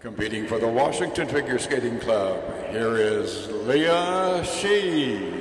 Competing for the Washington Figure Skating Club, here is Leah Shee.